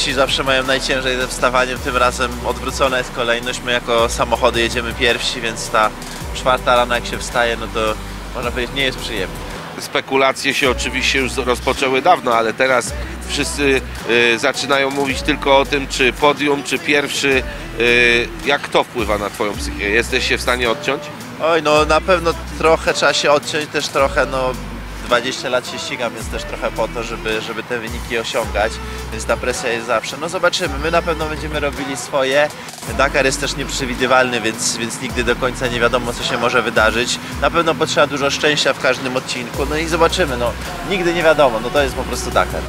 piesi zawsze mają najciężej ze wstawaniem, tym razem odwrócona jest kolejność. My jako samochody jedziemy pierwsi, więc ta czwarta rana jak się wstaje, no to można powiedzieć nie jest przyjemnie. Spekulacje się oczywiście już rozpoczęły dawno, ale teraz wszyscy y, zaczynają mówić tylko o tym, czy podium, czy pierwszy. Y, jak to wpływa na Twoją psychikę? Jesteś się w stanie odciąć? Oj, no na pewno trochę trzeba się odciąć, też trochę, no 20 lat się ścigam, więc też trochę po to, żeby, żeby te wyniki osiągać, więc ta presja jest zawsze. No zobaczymy, my na pewno będziemy robili swoje. Dakar jest też nieprzewidywalny, więc, więc nigdy do końca nie wiadomo, co się może wydarzyć. Na pewno potrzeba dużo szczęścia w każdym odcinku, no i zobaczymy, no nigdy nie wiadomo, no to jest po prostu Dakar.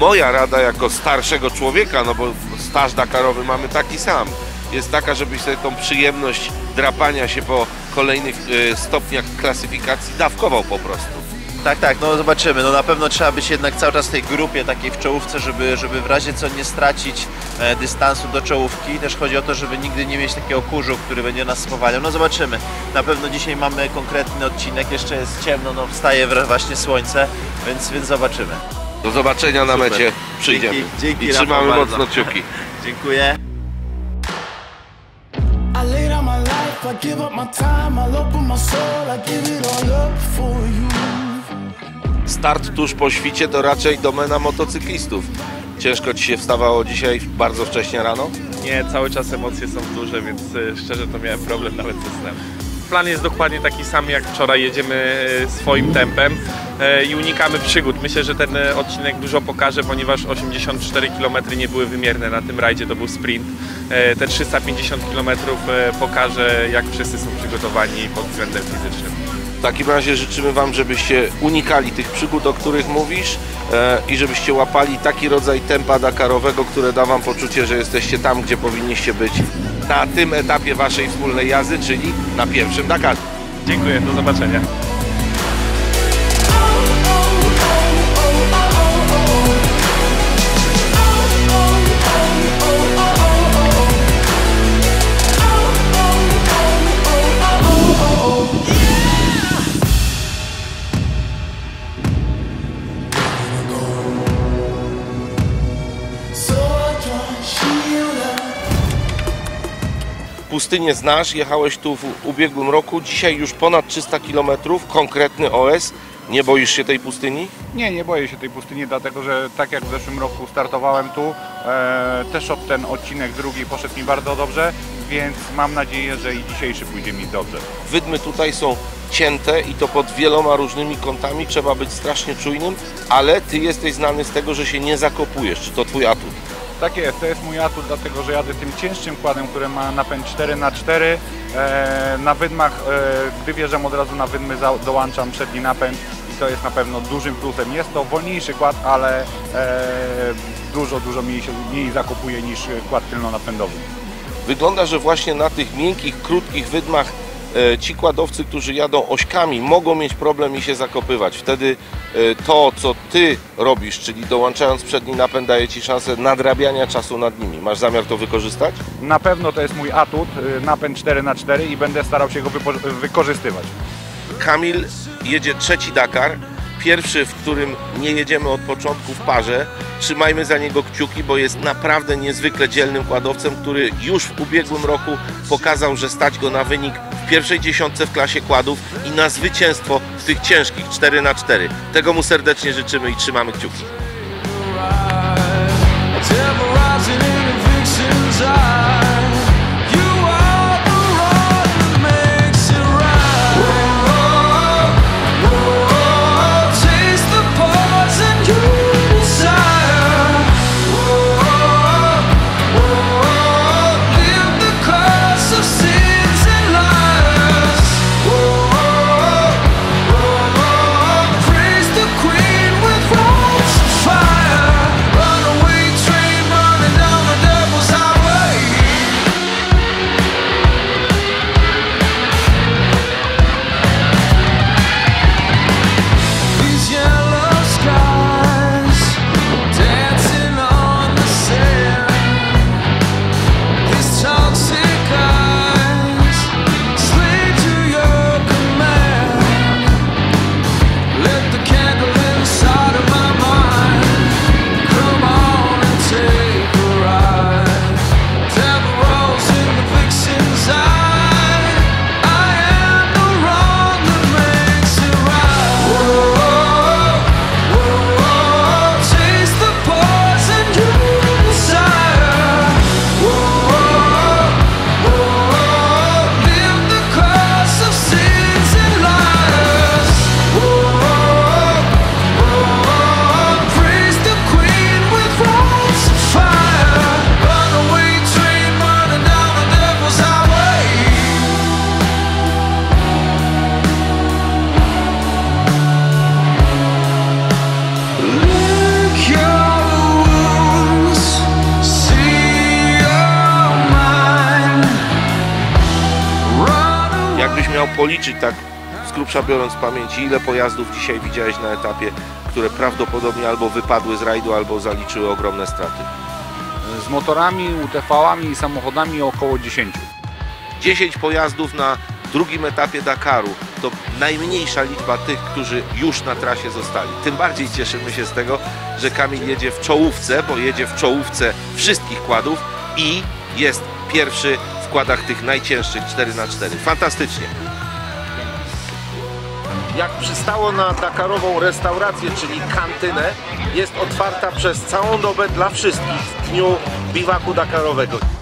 Moja rada jako starszego człowieka, no bo staż Dakarowy mamy taki sam, jest taka, żebyś sobie tą przyjemność drapania się po kolejnych y, stopniach klasyfikacji dawkował po prostu. Tak, tak, no zobaczymy. No na pewno trzeba być jednak cały czas w tej grupie takiej w czołówce, żeby, żeby w razie co nie stracić e, dystansu do czołówki. Też chodzi o to, żeby nigdy nie mieć takiego kurzu, który będzie nas spowalniał. No zobaczymy. Na pewno dzisiaj mamy konkretny odcinek, jeszcze jest ciemno, no wstaje właśnie słońce, więc, więc zobaczymy. Do zobaczenia na Super. mecie przyjdziemy. Dzięki- dzięki, I trzymamy Rafał, mocno bardzo. kciuki. Dziękuję. Give up my time, I open my soul, I give it all up for you. Start tuż po świcie to raczej domena motocyklistów. Ciężko Ci się wstawało dzisiaj bardzo wcześnie rano? Nie, cały czas emocje są duże, więc e, szczerze to miałem problem nawet ze snem. Plan jest dokładnie taki sam jak wczoraj, jedziemy e, swoim tempem e, i unikamy przygód. Myślę, że ten e, odcinek dużo pokaże, ponieważ 84 km nie były wymierne na tym rajdzie, to był sprint. Te 350 km pokaże jak wszyscy są przygotowani pod względem fizycznym. Takim razie życzymy Wam, żebyście unikali tych przygód, o których mówisz e, i żebyście łapali taki rodzaj tempa dakarowego, które da Wam poczucie, że jesteście tam, gdzie powinniście być na tym etapie Waszej wspólnej jazdy, czyli na pierwszym Dakarze. Dziękuję, do zobaczenia. Pustynię znasz, jechałeś tu w ubiegłym roku, dzisiaj już ponad 300 km, konkretny OS. Nie boisz się tej pustyni? Nie, nie boję się tej pustyni, dlatego że tak jak w zeszłym roku startowałem tu, e, też od ten odcinek drugi poszedł mi bardzo dobrze, więc mam nadzieję, że i dzisiejszy pójdzie mi dobrze. Wydmy tutaj są cięte i to pod wieloma różnymi kątami, trzeba być strasznie czujnym, ale Ty jesteś znany z tego, że się nie zakopujesz. Czy to Twój atut? Tak jest, to jest mój atut, dlatego że jadę tym cięższym kładem, który ma napęd 4x4. E, na wydmach, e, gdy wjeżdżam od razu na wydmy, za- dołączam przedni napęd i to jest na pewno dużym plusem. Jest to wolniejszy kład, ale e, dużo, dużo mniej, się, mniej niż kład tylnonapędowy. Wygląda, że właśnie na tych miękkich, krótkich wydmach ci kładowcy, którzy jadą ośkami, mogą mieć problem i się zakopywać. Wtedy e, to, co Ty robisz, czyli dołączając przedni napęd, daje Ci szansę nadrabiania czasu nad nimi. Masz zamiar to wykorzystać? Na pewno to jest mój atut, y, napęd 4x4 i będę starał się go wykorzystywać. Kamil jedzie trzeci Dakar, pierwszy, w którym nie jedziemy od początku w parze. Trzymajmy za niego kciuki, bo jest naprawdę niezwykle dzielnym kładowcem, który już w ubiegłym roku pokazał, że stać go na wynik pierwszej dziesiątce w klasie kładów i na zwycięstwo w tych ciężkich 4 na 4 Tego mu serdecznie życzymy i trzymamy kciuki. Terrorizing miał policzyć tak z grubsza biorąc z pamięci, ile pojazdów dzisiaj widziałeś na etapie, które prawdopodobnie albo wypadły z rajdu, albo zaliczyły ogromne straty? Z motorami, UTV-ami i samochodami około 10. 10 pojazdów na drugim etapie Dakaru to najmniejsza liczba tych, którzy już na trasie zostali. Tym bardziej cieszymy się z tego, że Kamil jedzie w czołówce, bo jedzie w czołówce wszystkich kładów i jest pierwszy w kładach tych najcięższych 4x4. Fantastycznie. Jak przystało na Dakarową restaurację, czyli kantynę, jest otwarta przez całą dobę dla wszystkich w dniu biwaku Dakarowego.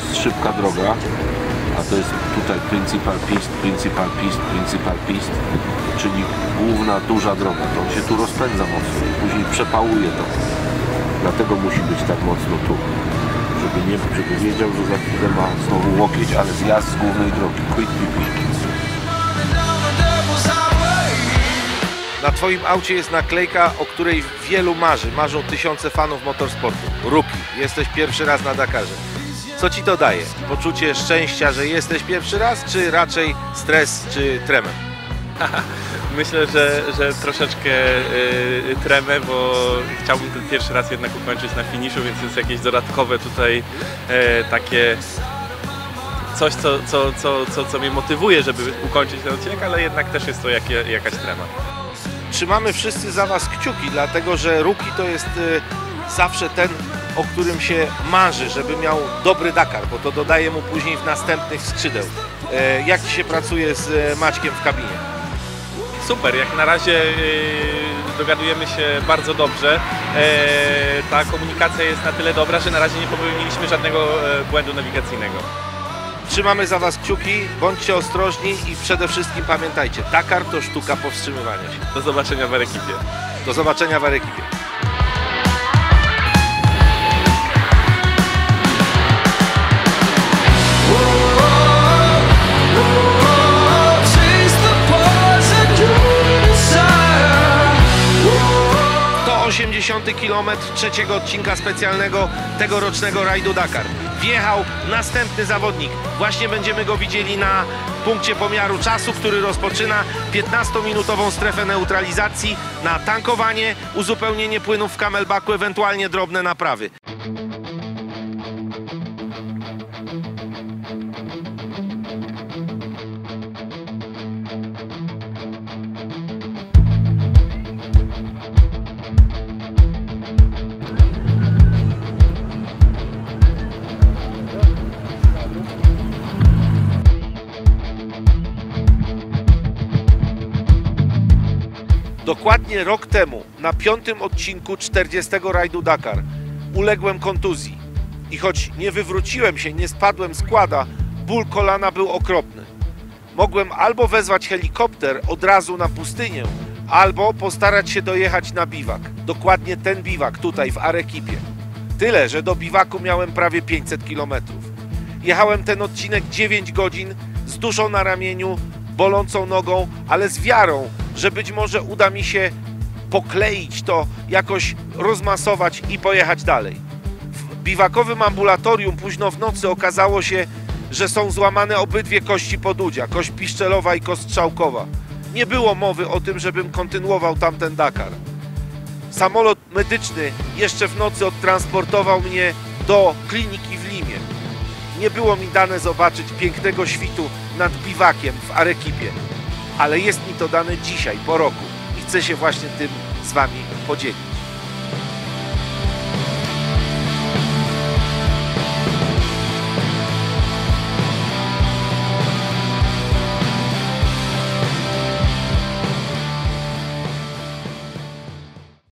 Jest szybka droga, a to jest tutaj principal pist, principal pist, principal pist, czyli główna, duża droga, to on się tu rozpędza mocno i później przepałuje to. Dlatego musi być tak mocno tu. Żeby, nie, żeby wiedział, że za chwilę ma znowu łokieć, ale zjazd z głównej drogi. Quick pipi. Na Twoim aucie jest naklejka, o której wielu marzy. Marzą tysiące fanów motorsportu. Ruki, jesteś pierwszy raz na Dakarze. Co Ci to daje? Poczucie szczęścia, że jesteś pierwszy raz, czy raczej stres czy tremę? Myślę, że, że troszeczkę y, tremę, bo chciałbym ten pierwszy raz jednak ukończyć na finiszu, więc jest jakieś dodatkowe tutaj e, takie coś, co, co, co, co, co mnie motywuje, żeby ukończyć ten odcinek, ale jednak też jest to jakie, jakaś trema. Trzymamy wszyscy za Was kciuki, dlatego że Ruki to jest y, zawsze ten, o którym się marzy, żeby miał dobry Dakar, bo to dodaje mu później w następnych skrzydeł. E, jak się pracuje z e, Maćkiem w kabinie? Super, jak na razie y, dogadujemy się bardzo dobrze. E, ta komunikacja jest na tyle dobra, że na razie nie popełniliśmy żadnego e, błędu nawigacyjnego. Trzymamy za Was kciuki, bądźcie ostrożni i przede wszystkim pamiętajcie, Dakar to sztuka powstrzymywania się. Do zobaczenia w ekipie. Do zobaczenia w ekipie. 160 km trzeciego odcinka specjalnego tegorocznego rajdu Dakar. Wjechał następny zawodnik. Właśnie będziemy go widzieli na punkcie pomiaru czasu, który rozpoczyna 15-minutową strefę neutralizacji na tankowanie, uzupełnienie płynów w kamelbaku, ewentualnie drobne naprawy. Dokładnie rok temu, na piątym odcinku 40 rajdu Dakar, uległem kontuzji. I choć nie wywróciłem się, nie spadłem z kłada, ból kolana był okropny. Mogłem albo wezwać helikopter od razu na pustynię, albo postarać się dojechać na biwak. Dokładnie ten biwak tutaj w Arekipie. Tyle, że do biwaku miałem prawie 500 kilometrów. Jechałem ten odcinek 9 godzin z duszą na ramieniu, bolącą nogą, ale z wiarą, że być może uda mi się pokleić to, jakoś rozmasować i pojechać dalej. W biwakowym ambulatorium późno w nocy okazało się, że są złamane obydwie kości podudzia, kość piszczelowa i kość strzałkowa. Nie było mowy o tym, żebym kontynuował tamten Dakar. Samolot medyczny jeszcze w nocy odtransportował mnie do kliniki w Limie. Nie było mi dane zobaczyć pięknego świtu nad biwakiem w Arekipie, ale jest mi to dane dzisiaj, po roku i chcę się właśnie tym z Wami podzielić.